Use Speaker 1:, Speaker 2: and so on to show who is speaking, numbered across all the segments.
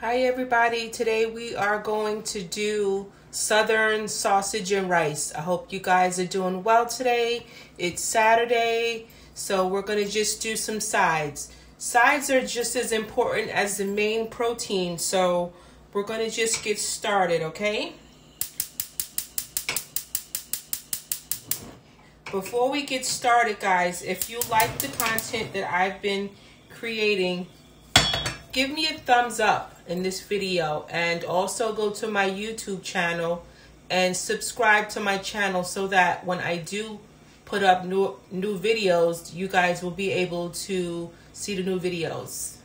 Speaker 1: Hi everybody, today we are going to do Southern sausage and rice. I hope you guys are doing well today. It's Saturday, so we're going to just do some sides. Sides are just as important as the main protein, so we're going to just get started, okay? Before we get started, guys, if you like the content that I've been creating, give me a thumbs up in this video and also go to my YouTube channel and subscribe to my channel so that when I do put up new new videos, you guys will be able to see the new videos.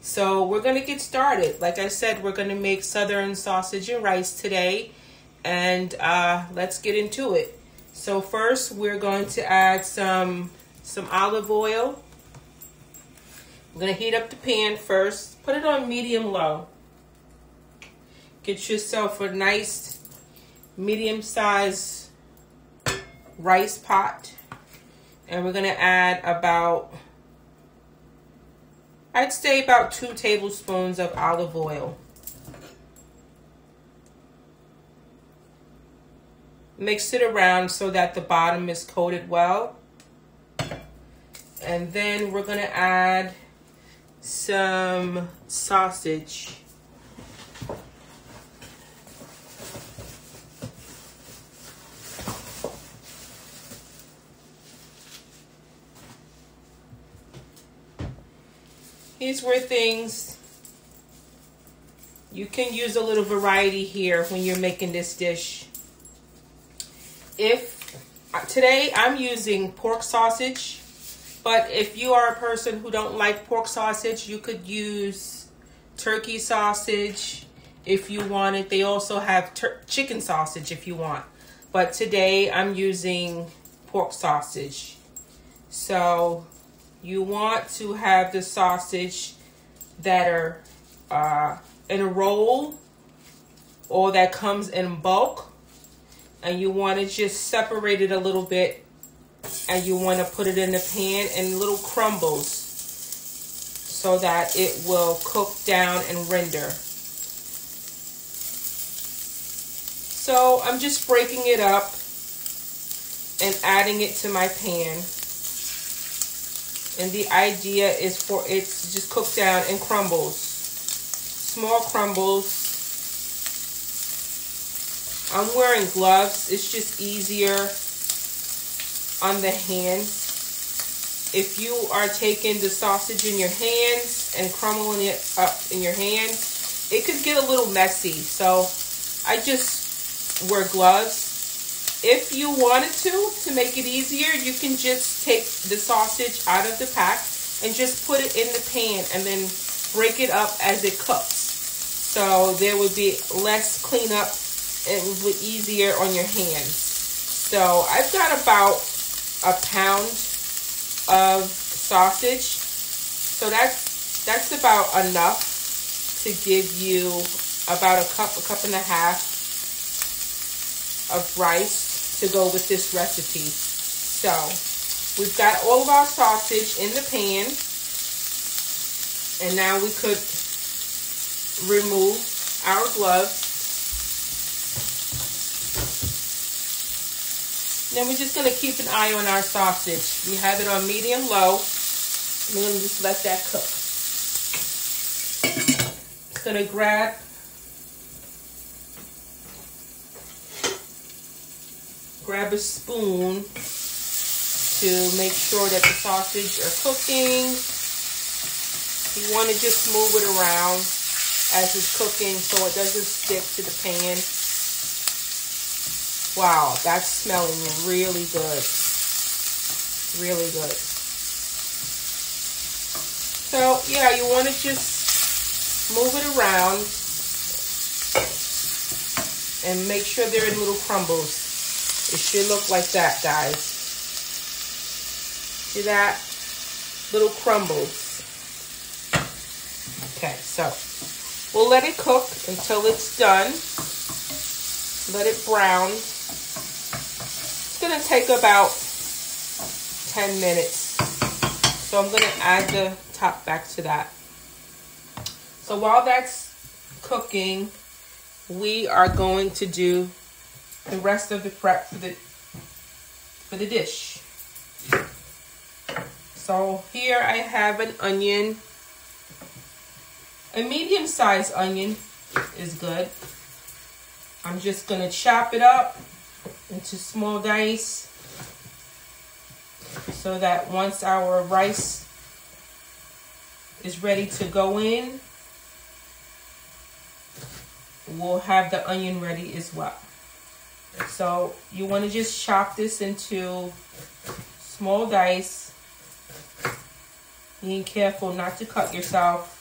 Speaker 1: So we're going to get started. Like I said, we're going to make southern sausage and rice today. And uh, let's get into it. So first, we're going to add some, some olive oil. I'm going to heat up the pan first. Put it on medium low. Get yourself a nice medium size rice pot. And we're going to add about, I'd say about two tablespoons of olive oil. Mix it around so that the bottom is coated well. And then we're going to add some sausage. These were things you can use a little variety here when you're making this dish. If uh, today I'm using pork sausage but if you are a person who don't like pork sausage, you could use turkey sausage if you want it. They also have chicken sausage if you want. But today I'm using pork sausage. So you want to have the sausage that are uh, in a roll or that comes in bulk. And you want to just separate it a little bit and you want to put it in the pan in little crumbles so that it will cook down and render. So I'm just breaking it up and adding it to my pan. And the idea is for it to just cook down in crumbles. Small crumbles. I'm wearing gloves. It's just easier on the hands. If you are taking the sausage in your hands and crumbling it up in your hands, it could get a little messy. So I just wear gloves. If you wanted to, to make it easier, you can just take the sausage out of the pack and just put it in the pan and then break it up as it cooks. So there would be less cleanup and would be easier on your hands. So I've got about a pound of sausage. So that's that's about enough to give you about a cup, a cup and a half of rice to go with this recipe. So we've got all of our sausage in the pan. And now we could remove our gloves Then we're just going to keep an eye on our sausage. We have it on medium low. We're going to just let that cook. It's going to grab grab a spoon to make sure that the sausage are cooking. You want to just move it around as it's cooking so it doesn't stick to the pan. Wow, that's smelling really good. Really good. So, yeah, you want to just move it around and make sure they're in little crumbles. It should look like that, guys. See that? Little crumbles. Okay, so we'll let it cook until it's done. Let it brown going to take about 10 minutes. So I'm going to add the top back to that. So while that's cooking, we are going to do the rest of the prep for the for the dish. So here I have an onion. A medium-sized onion is good. I'm just going to chop it up into small dice so that once our rice is ready to go in, we'll have the onion ready as well. So you want to just chop this into small dice. Being careful not to cut yourself.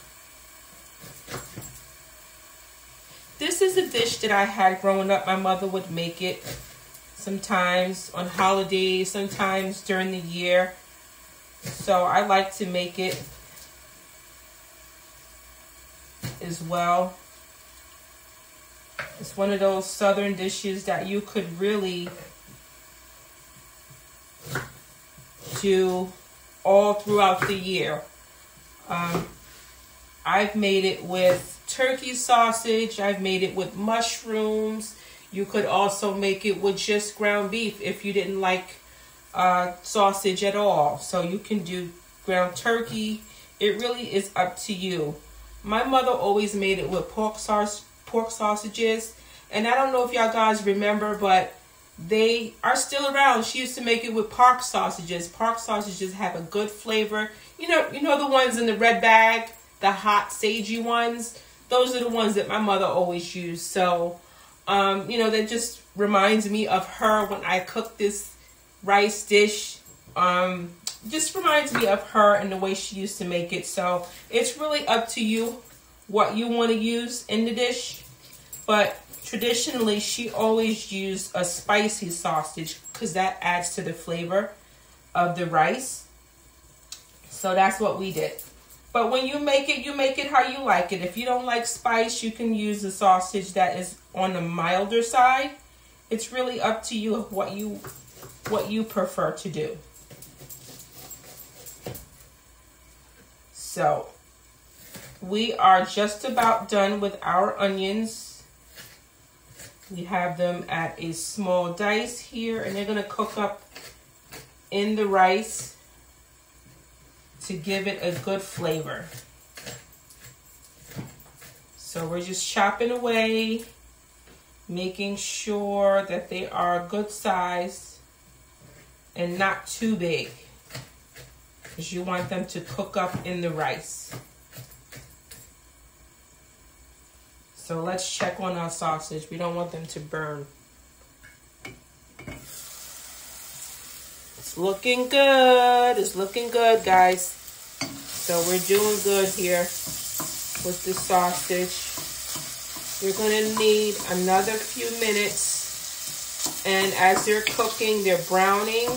Speaker 1: This is a dish that I had growing up. My mother would make it sometimes on holidays, sometimes during the year. So I like to make it as well. It's one of those southern dishes that you could really do all throughout the year. Um, I've made it with turkey sausage. I've made it with mushrooms. You could also make it with just ground beef if you didn't like uh, sausage at all. So you can do ground turkey. It really is up to you. My mother always made it with pork sauce, pork sausages. And I don't know if y'all guys remember, but they are still around. She used to make it with pork sausages. Pork sausages have a good flavor. You know, you know the ones in the red bag, the hot sagey ones. Those are the ones that my mother always used. So, um, you know, that just reminds me of her when I cook this rice dish. Um, just reminds me of her and the way she used to make it. So it's really up to you what you want to use in the dish. But traditionally, she always used a spicy sausage because that adds to the flavor of the rice. So that's what we did. But when you make it, you make it how you like it. If you don't like spice, you can use the sausage that is on the milder side. It's really up to you of what you what you prefer to do. So we are just about done with our onions. We have them at a small dice here and they're going to cook up in the rice to give it a good flavor. So we're just chopping away, making sure that they are a good size and not too big because you want them to cook up in the rice. So let's check on our sausage. We don't want them to burn. It's looking good. It's looking good, guys. So we're doing good here with the sausage. You're to need another few minutes. And as they're cooking, they're browning.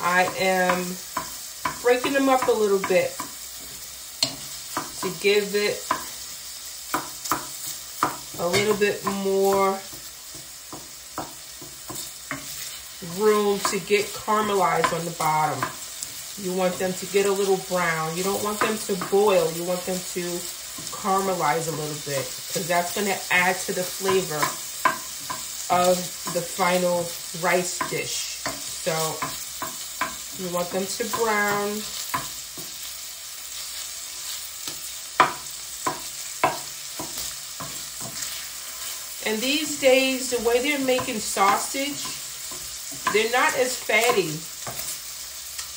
Speaker 1: I am breaking them up a little bit to give it a little bit more room to get caramelized on the bottom. You want them to get a little brown. You don't want them to boil. You want them to caramelize a little bit because that's going to add to the flavor of the final rice dish. So you want them to brown. And these days, the way they're making sausage, they're not as fatty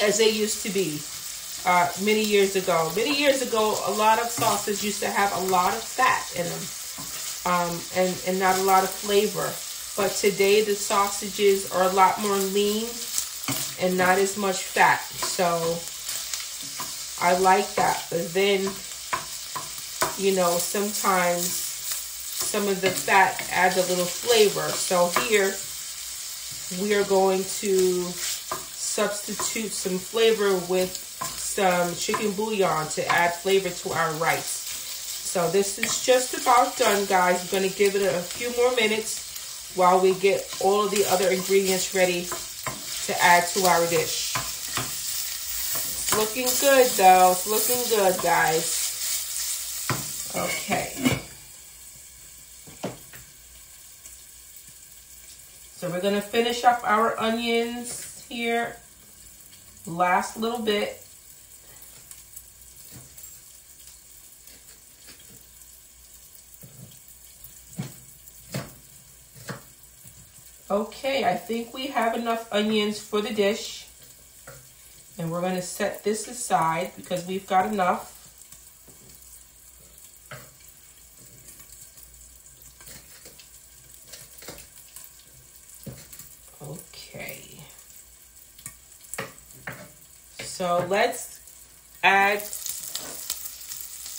Speaker 1: as they used to be uh, many years ago. Many years ago, a lot of sausage used to have a lot of fat in them um, and, and not a lot of flavor. But today, the sausages are a lot more lean and not as much fat. So I like that. But then, you know, sometimes some of the fat adds a little flavor. So here we are going to substitute some flavor with some chicken bouillon to add flavor to our rice. So this is just about done, guys. I'm going to give it a few more minutes while we get all of the other ingredients ready to add to our dish. It's looking good, though. It's looking good, guys. Okay. So we're going to finish up our onions here. Last little bit. Okay, I think we have enough onions for the dish. And we're going to set this aside because we've got enough. Okay. So let's add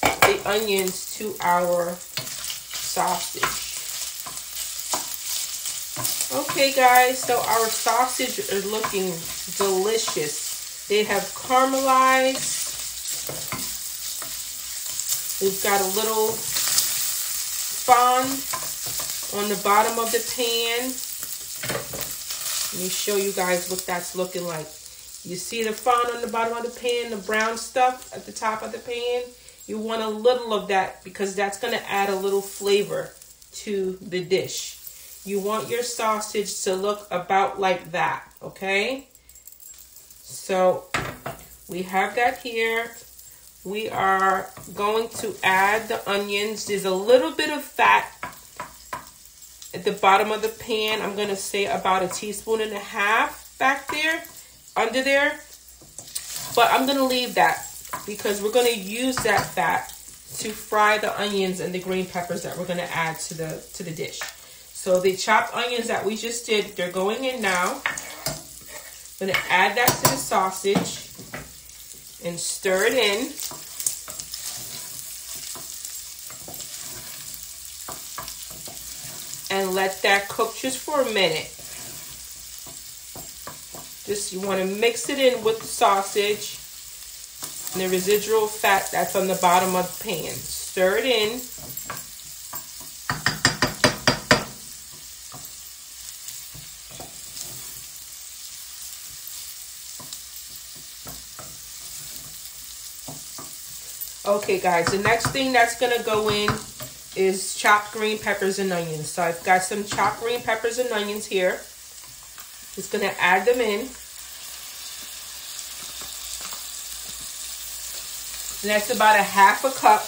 Speaker 1: the onions to our sausage. Okay guys, so our sausage is looking delicious. They have caramelized. We've got a little fond on the bottom of the pan. Let me show you guys what that's looking like. You see the fond on the bottom of the pan, the brown stuff at the top of the pan? You want a little of that because that's going to add a little flavor to the dish. You want your sausage to look about like that, okay? So we have that here. We are going to add the onions. There's a little bit of fat at the bottom of the pan. I'm going to say about a teaspoon and a half back there, under there. But I'm going to leave that because we're going to use that fat to fry the onions and the green peppers that we're going to add to the to the dish. So the chopped onions that we just did, they're going in now. I'm going to add that to the sausage and stir it in. And let that cook just for a minute. Just you want to mix it in with the sausage and the residual fat that's on the bottom of the pan. Stir it in. Okay, guys, the next thing that's going to go in is chopped green peppers and onions. So I've got some chopped green peppers and onions here. Just to add them in. And that's about a half a cup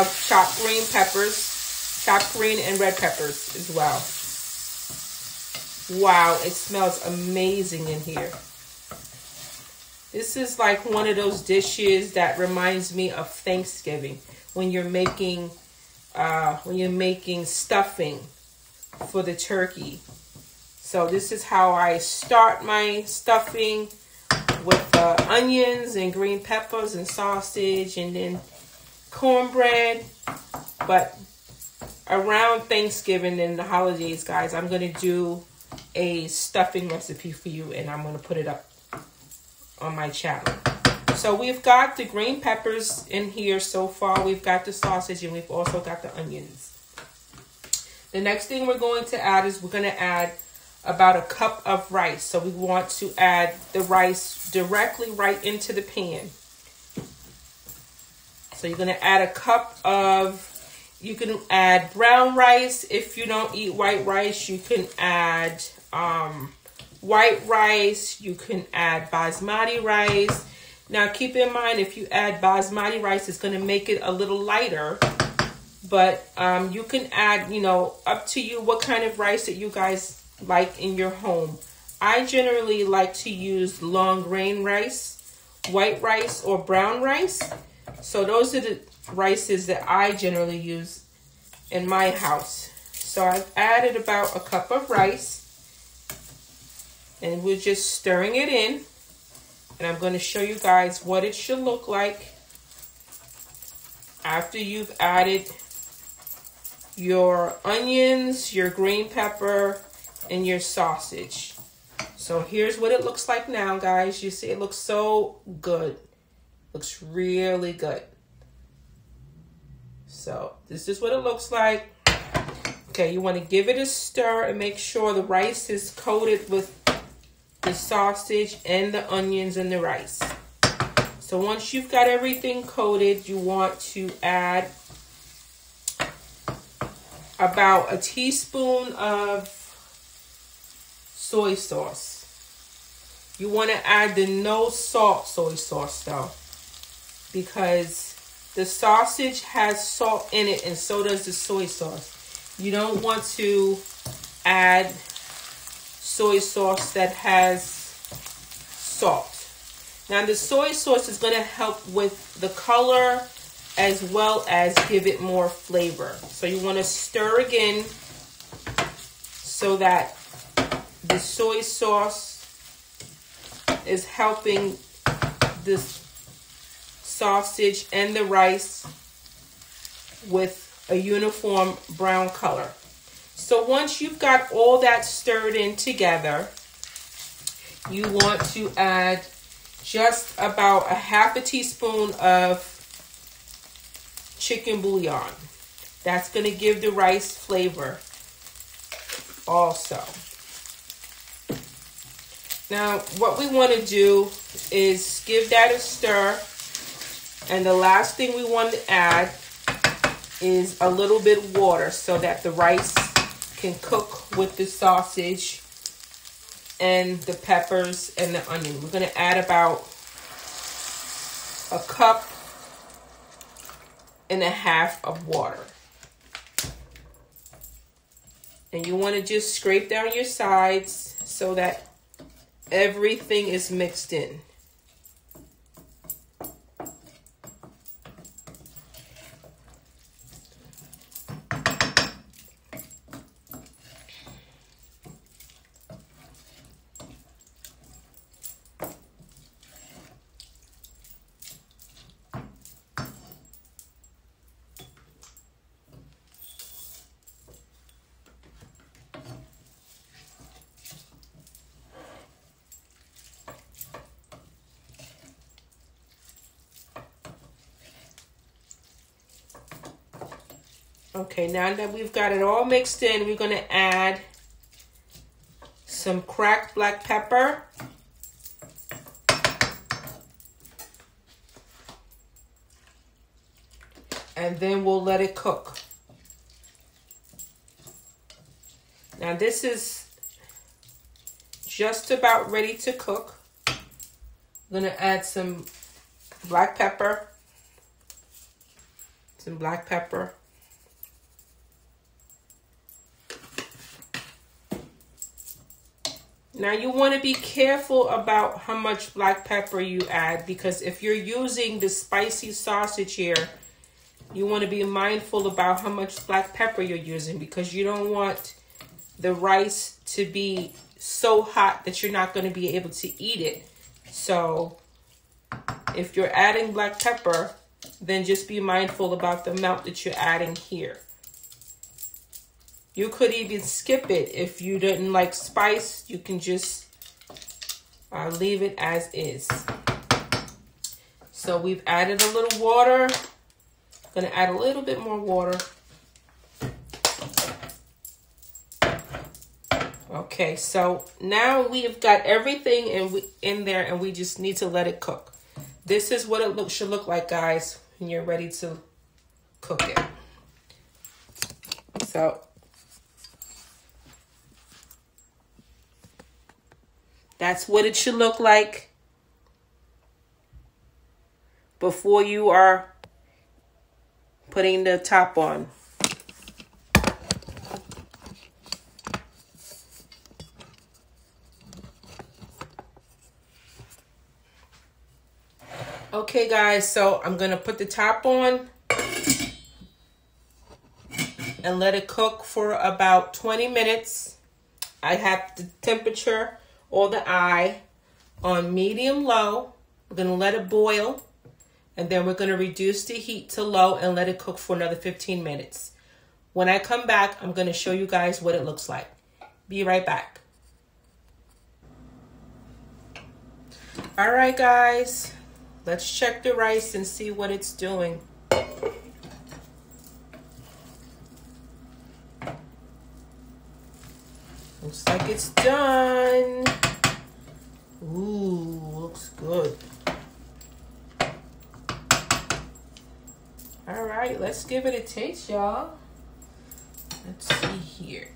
Speaker 1: of chopped green peppers, chopped green and red peppers as well. Wow, it smells amazing in here. This is like one of those dishes that reminds me of Thanksgiving when you're making uh, when you're making stuffing for the turkey. So this is how I start my stuffing with uh, onions and green peppers and sausage and then cornbread. But around Thanksgiving and the holidays, guys, I'm going to do a stuffing recipe for you and I'm going to put it up on my channel. So we've got the green peppers in here so far. We've got the sausage and we've also got the onions. The next thing we're going to add is we're going to add about a cup of rice. So we want to add the rice directly right into the pan. So you're going to add a cup of, you can add brown rice. If you don't eat white rice, you can add um, white rice. You can add basmati rice. Now, keep in mind, if you add basmati rice, it's going to make it a little lighter. But um, you can add, you know, up to you what kind of rice that you guys like in your home. I generally like to use long grain rice, white rice, or brown rice. So those are the rices that I generally use in my house. So I've added about a cup of rice. And we're just stirring it in. And I'm going to show you guys what it should look like after you've added your onions, your green pepper, and your sausage. So here's what it looks like now, guys. You see it looks so good. Looks really good. So this is what it looks like. Okay, you want to give it a stir and make sure the rice is coated with the sausage and the onions and the rice. So once you've got everything coated, you want to add about a teaspoon of soy sauce. You want to add the no salt soy sauce though, because the sausage has salt in it and so does the soy sauce. You don't want to add soy sauce that has salt. Now the soy sauce is going to help with the color as well as give it more flavor. So you want to stir again so that the soy sauce is helping this sausage and the rice with a uniform brown color. So once you've got all that stirred in together, you want to add just about a half a teaspoon of chicken bouillon. That's going to give the rice flavor also. Now, what we want to do is give that a stir. And the last thing we want to add is a little bit of water so that the rice can cook with the sausage and the peppers and the onion. We're going to add about a cup and a half of water. And you want to just scrape down your sides so that everything is mixed in. Okay, now that we've got it all mixed in, we're going to add some cracked black pepper. And then we'll let it cook. Now this is just about ready to cook. I'm to add some black pepper. Some black pepper. Now you want to be careful about how much black pepper you add because if you're using the spicy sausage here, you want to be mindful about how much black pepper you're using because you don't want the rice to be so hot that you're not going to be able to eat it. So if you're adding black pepper, then just be mindful about the amount that you're adding here. You could even skip it if you didn't like spice. You can just uh, leave it as is. So we've added a little water. Gonna add a little bit more water. Okay, so now we've got everything in in there, and we just need to let it cook. This is what it look, should look like, guys, when you're ready to cook it. So That's what it should look like before you are putting the top on. Okay, guys, so I'm to put the top on and let it cook for about 20 minutes. I have the temperature or the eye on medium low. We're going to let it boil and then we're going to reduce the heat to low and let it cook for another 15 minutes. When I come back, I'm going to show you guys what it looks like. Be right back. All right, guys, let's check the rice and see what it's doing. Looks like it's done. Ooh, looks good. All right, let's give it a taste, y'all. Let's see here.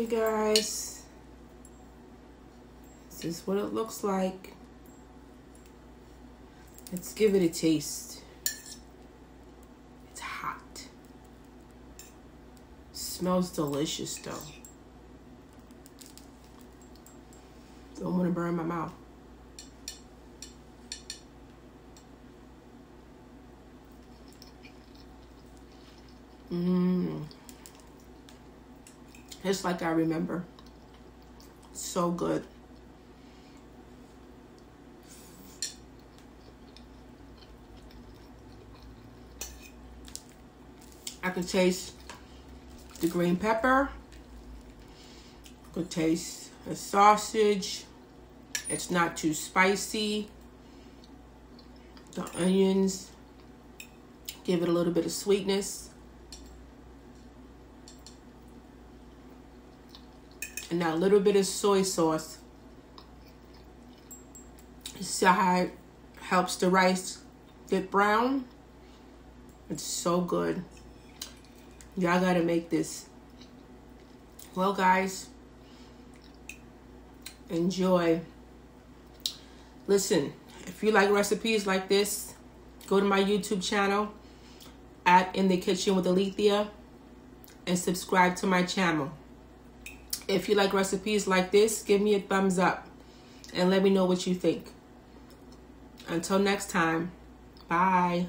Speaker 1: Okay, guys. This is what it looks like. Let's give it a taste. It's hot. Smells delicious, though. Don't want to burn my mouth. Mmm. It's like I remember. So good. I can taste the green pepper. I taste the sausage. It's not too spicy. The onions give it a little bit of sweetness. A little bit of soy sauce. Side helps the rice get brown. It's so good. Y'all gotta make this. Well, guys, enjoy. Listen, if you like recipes like this, go to my YouTube channel at In the Kitchen with Alithia and subscribe to my channel. If you like recipes like this, give me a thumbs up and let me know what you think. Until next time, bye.